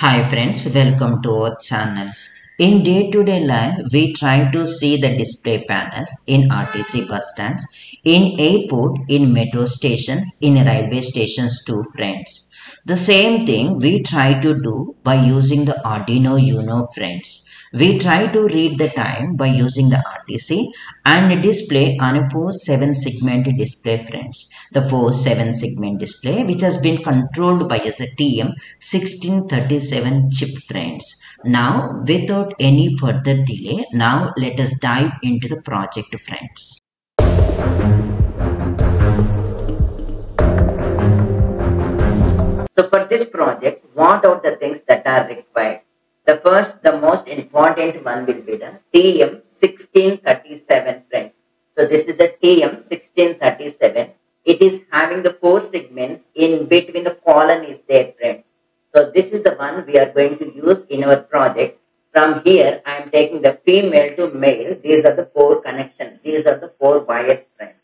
Hi friends, welcome to our channels. In day-to-day life, we try to see the display panels in RTC bus stands, in airport, in metro stations, in railway stations too friends. The same thing we try to do by using the Arduino Uno friends. We try to read the time by using the RTC and display on a 4 7 segment display friends. The 4 7 segment display which has been controlled by a TM 1637 chip friends. Now without any further delay, now let us dive into the project friends. So for this project, what are the things that are required? The first, the most important one will be the TM1637 friends. So this is the TM1637. It is having the four segments in between the column is there friends. So this is the one we are going to use in our project. From here, I am taking the female to male. These are the four connections. These are the four wires friends.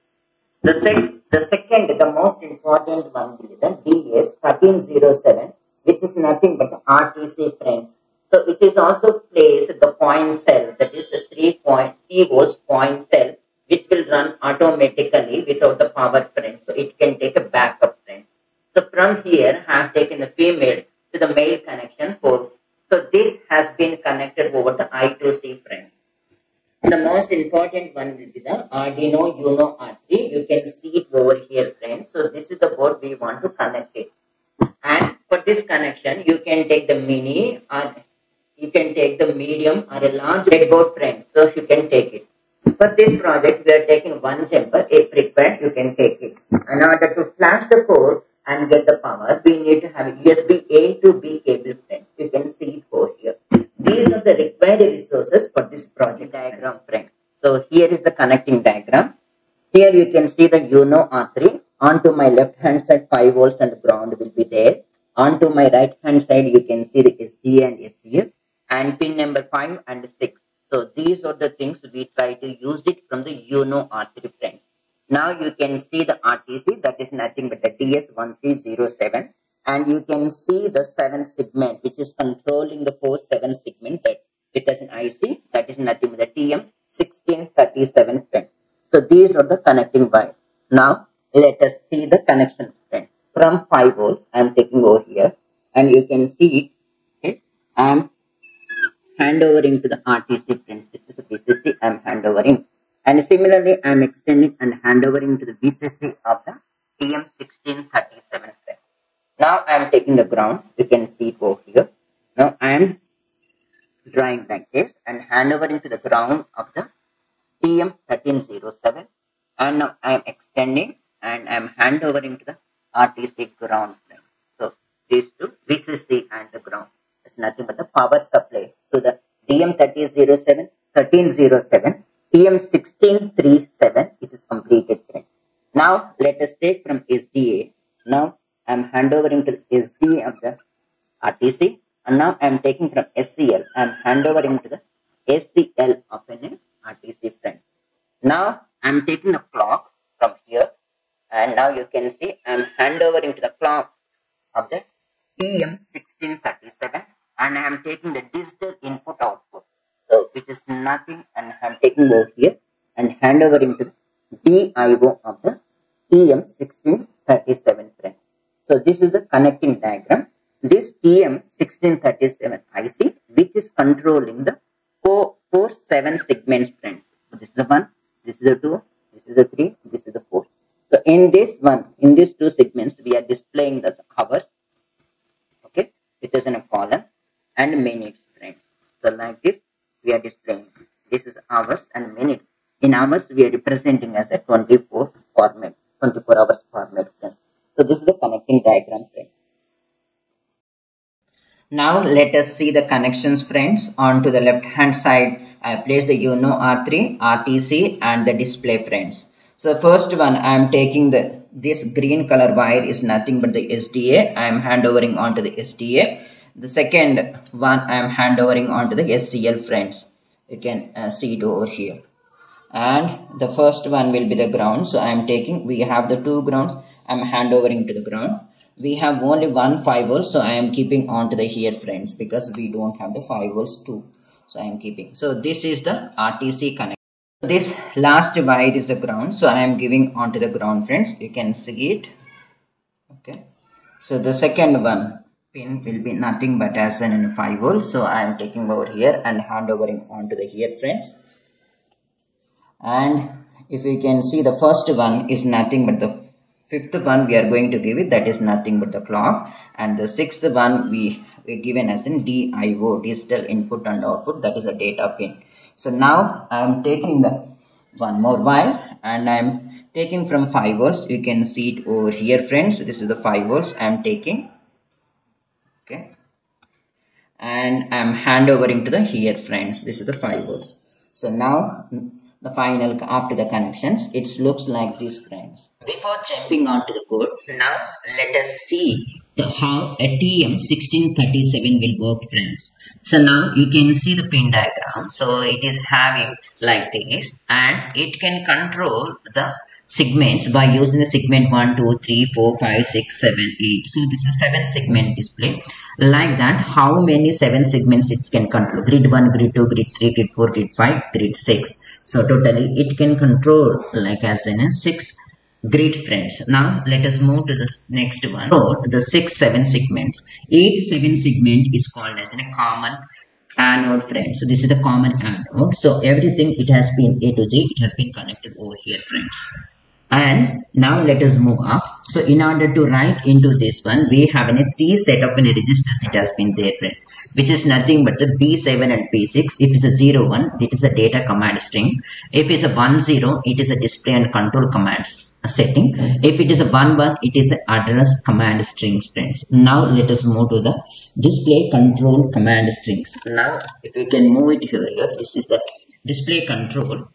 The, sec- the second, the most important one the DS1307, which is nothing but the RTC friends. So which is also placed at the point cell, that is a 3 point 3 volts point cell, which will run automatically without the power friends. So it can take a backup friends. So from here, I have taken the female to the male connection for. So this has been connected over the I2C friends. The most important one will be the Arduino Uno R3. You can see it over here, friends. So this is the board we want to connect it. And for this connection, you can take the mini or you can take the medium or a large breadboard, friends. So you can take it. For this project, we are taking one jumper. If required, you can take it. In order to flash the code and get the power, we need to have a USB A to B cable, friends. You can see it over here. These are the resources for this project diagram frame. So here is the connecting diagram. Here you can see the UNO R3. Onto my left hand side 5 volts and ground will be there. Onto my right hand side you can see the SDA and SCL and pin number 5 and 6. So these are the things we try to use it from the UNO R3 frame. Now you can see the RTC that is nothing but the DS1307 and you can see the 7 segment which is controlling the 4 7 segment that IC that is nothing but the TM1637 pin. So these are the connecting wires. Now let us see the connection pin. From 5 volts I am taking over here and you can see it. Okay. I am handovering to the RTC pin. This is the VCC I am handovering. And similarly I am extending and handovering to the VCC of the TM1637 pin. Now I am taking the ground. You can see it over here. Now I am drawing like this and hand over into the ground of the TM1307 and now I am extending and I am hand over into the RTC ground plane. So these two VCC and the ground is nothing but the power supply to the TM3007, 1307, TM1637 it is completed. Now let us take from SDA. Now I am handovering to the SDA of the RTC and now I am taking from SCL, am handovering to the SCL of an RTC friend. Now I am taking the clock from here and now you can see I am handovering to the clock of the TM1637 and I am taking the digital input output. So which is nothing and I am taking over here and handovering to the DIO of the TM1637 friend. So this is the connecting diagram this TM1637 IC which is controlling the four, four seven segments friends. So this is the one, this is the two, this is the three, this is the four. So in this one, in these two segments, we are displaying the hours. Okay, it is in a column and minutes friends. So like this, we are displaying. This is hours and minutes. In hours, we are representing as a 24 format, 24 hours format. So this is the connecting diagram friends. Now let us see the connections friends. On to the left hand side, I place the UNO R3, RTC and the display friends. So first one, I am taking the this green color wire is nothing but the SDA. I am handovering onto the SDA. The second one, I am handovering onto the SCL friends. You can uh, see it over here. And the first one will be the ground. So I am taking, we have the two grounds. I am handovering to the ground. We have only one 5 volts so I am keeping on to the here friends because we don't have the 5 volts too. So I am keeping. So this is the RTC connection. This last wire is the ground so I am giving on to the ground friends. You can see it. Okay. So the second one pin will be nothing but as an 5 volts so I am taking over here and hand overing onto the here friends. And if you can see the first one is nothing but the fifth one we are going to give it that is nothing but the clock. And the sixth one we we given as in DIO digital input and output that is the data pin so now I am taking the one more wire and I am taking from 5 volts. You can see it over here friends. This is the 5 volts I am taking. Okay. And I am hand overing to the here friends. This is the 5 volts. So now the final after the connections it looks like this friends before jumping onto the code, now let us see the, how a TM1637 will work friends. So now you can see the pin diagram. So it is having like this and it can control the segments by using the segment 1, 2, 3, 4, 5, 6, 7, 8. So this is 7 segment display. Like that, how many 7 segments it can control? Grid 1, grid 2, grid 3, grid 4, grid 5, grid 6. So totally it can control like as in a 6 grid friends. Now let us move to the next one. So the six seven segments. Each seven segment is called as a common anode friend. So this is the common anode. So everything it has been A to G, it has been connected over here, friends and now let us move up. So in order to write into this one we have a three set of registers it has been there friends which is nothing but the b7 and b6 if it's a 0 1 it is a data command string. If it's a 1 0 it is a display and control commands setting. If it is a 1 1 it is an address command strings friends. Now let us move to the display control command strings. Now if we can move it here this is the display control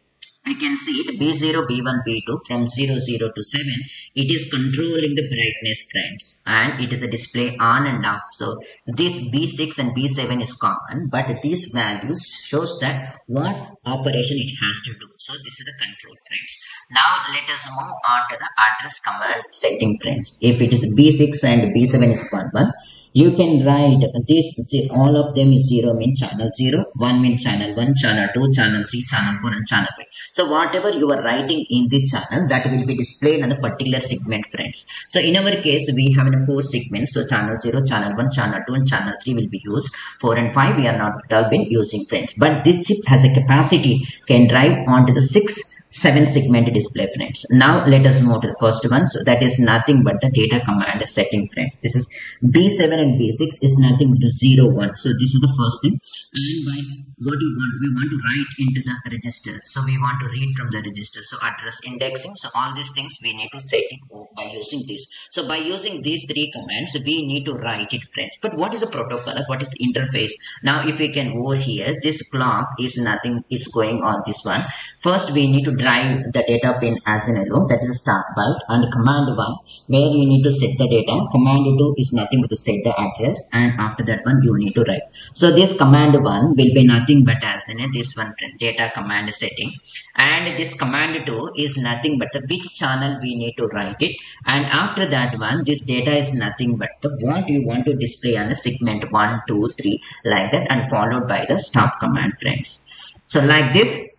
I can see it B0, B1, B2 from 0, 0 to 7. It is controlling the brightness friends and it is the display on and off. So this B6 and B7 is common but these values shows that what operation it has to do. So this is the control friends. Now let us move on to the address command setting friends. If it is B6 and B7 is common, you can write this all of them is 0 means channel 0 1 means channel 1 channel 2 channel 3 channel 4 and channel 5 so whatever you are writing in this channel that will be displayed on the particular segment friends so in our case we have four segments. So channel 0 channel 1 channel 2 and channel 3 will be used. 4 and 5 we are not been using friends but this chip has a capacity can drive onto the 6 seven segmented display friends now let us move to the first one. So that is nothing but the data command setting friends this is b7 and b6 is nothing but the zero one. So this is the first thing. And by what we want we want to write into the register. So we want to read from the register. So address indexing. So all these things we need to set it off by using this. So by using these three commands we need to write it friends. But what is the protocol? What is the interface? Now if we can over here this clock is nothing is going on this one. First we need to drive the data pin as an hello that is a start byte and command 1 where you need to set the data. Command 2 is nothing but to set the address. And after that one you need to write. So this command 1 will be nothing but as in this one data command setting. And this command 2 is nothing but the which channel we need to write it. And after that one this data is nothing but the what you want to display on the segment one two three like that and followed by the stop command friends. So like this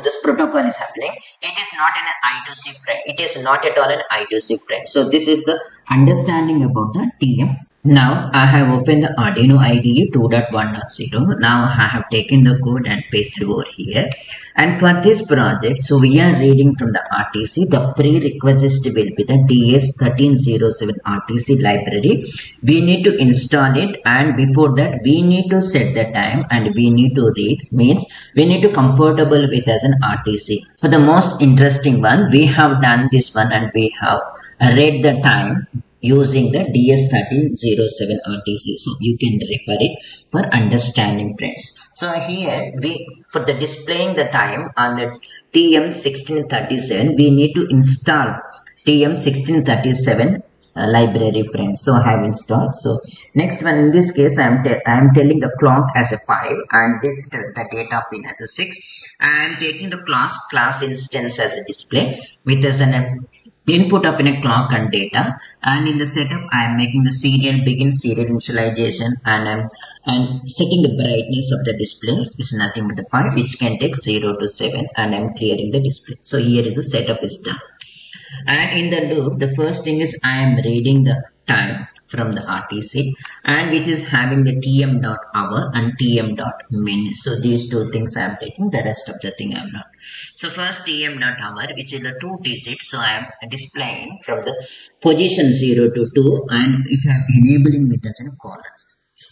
this protocol is happening. It is not an i2c friend. It is not at all an i2c friend. So this is the understanding about the tm now I have opened the Arduino IDE 2.1.0. Now I have taken the code and pasted over here. And for this project, so we are reading from the RTC. The prerequisite will be the DS1307 RTC library. We need to install it and before that we need to set the time and we need to read means we need to comfortable with as an RTC. For the most interesting one, we have done this one and we have read the time using the DS1307 RTC. So you can refer it for understanding friends. So here we for the displaying the time on the TM1637 we need to install TM1637 uh, library friends so i have installed so next one in this case i am i am telling the clock as a 5 and this the data pin as a 6 i am taking the class class instance as a display with as an input of in a clock and data and in the setup I am making the serial begin serial initialization and I'm and setting the brightness of the display is nothing but the 5 which can take 0 to 7 and I'm clearing the display. So here is the setup is done. And in the loop the first thing is I am reading the time from the RTC and which is having the tm dot hour and tm dot min. So these two things I am taking the rest of the thing I am not. So first tm dot hour which is the two digits so I am displaying from the position 0 to 2 and which I am enabling with as a column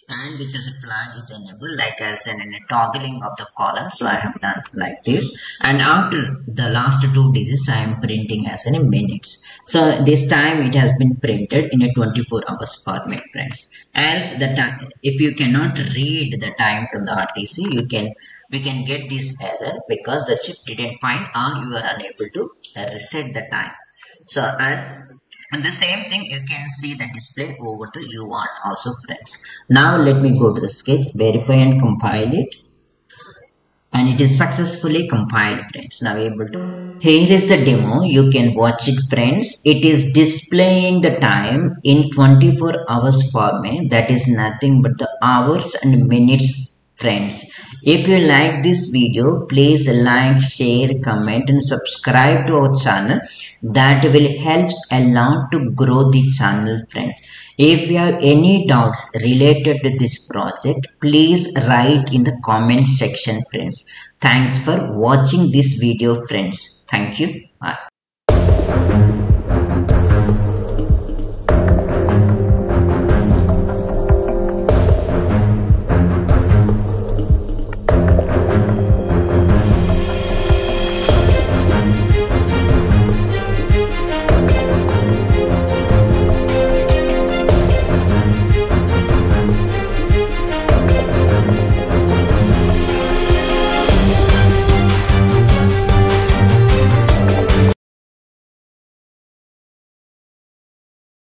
and which is a flag is enabled like as an, a toggling of the column so I have done like this. And after the last two digits I am printing as in minutes. So this time it has been printed in a 24 hours format friends. Else the time if you cannot read the time from the RTC you can we can get this error because the chip didn't find or you are unable to reset the time. So and and the same thing you can see the display over the UART also friends. Now let me go to the sketch, verify and compile it. And it is successfully compiled friends. Now able to. Here is the demo. You can watch it friends. It is displaying the time in 24 hours format. That is nothing but the hours and minutes friends. If you like this video, please like, share, comment and subscribe to our channel. That will help a lot to grow the channel friends. If you have any doubts related to this project, please write in the comment section friends. Thanks for watching this video friends. Thank you. Bye.